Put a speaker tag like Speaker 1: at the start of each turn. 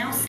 Speaker 1: now